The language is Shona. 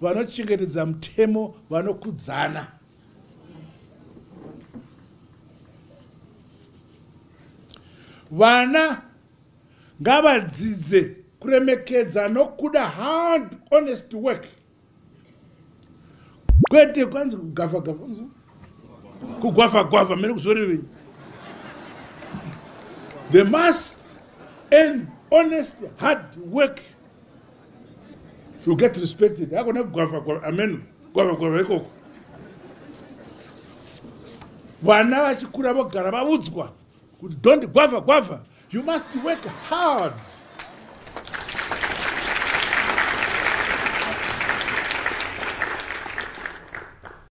vanochengetedza mutemo vanokudzana. Vana ngavadzidze kuremekedza nokuda hard honest work. Kwete kwanzi kugavhagavha kugwavhagwavha mene kuzorevei they must end honest hard work to get respected. Hakuna kugwavhagwavha amen. Gwavhagwavha ikoko. Vana vachikura vogara vaudzwa kuti don't gwavha gwavha you must work hard